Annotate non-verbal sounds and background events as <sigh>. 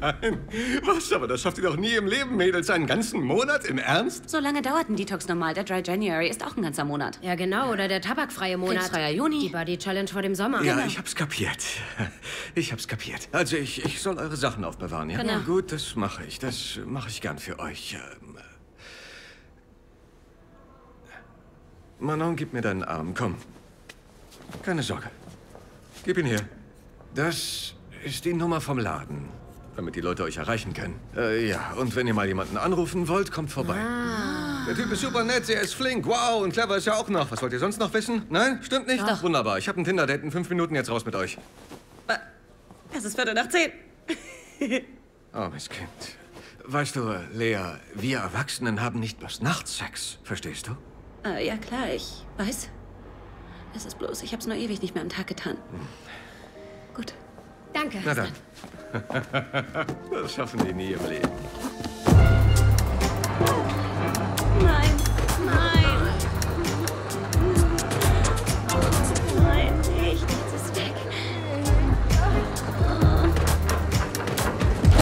Nein. Was? Aber das schafft ihr doch nie im Leben, Mädels. Einen ganzen Monat? Im Ernst? So lange dauert ein Detox normal. Der Dry January ist auch ein ganzer Monat. Ja, genau. Oder der tabakfreie Monat. Krebsfreier Juni. Die Body Challenge vor dem Sommer. Ja, Genau. ich hab's kapiert. Ich hab's kapiert. Also ich, ich soll eure Sachen aufbewahren, ja? Genau. Gut, das mache ich. Das mache ich gern für euch. Ähm, Manon, gib mir deinen Arm. Komm. Keine Sorge. Gib ihn her. Das ist die Nummer vom Laden, damit die Leute euch erreichen können. Äh, ja, und wenn ihr mal jemanden anrufen wollt, kommt vorbei. Der Typ ist super nett, er ist flink, wow, und clever ist er auch noch. Was wollt ihr sonst noch wissen? Nein, stimmt nicht? Doch. Wunderbar, ich habe ein Tinder-Date in fünf Minuten jetzt raus mit euch. Es ist Viertel nach zehn. <laughs> Oh, Kind. Weißt du, Lea, wir Erwachsenen haben nicht bloß Nachtsex, verstehst du? Äh, ja, klar, ich weiß. Es ist bloß, ich hab's nur ewig nicht mehr am Tag getan. Gut. Danke. Na dann. <laughs> Das schaffen die nie im Leben.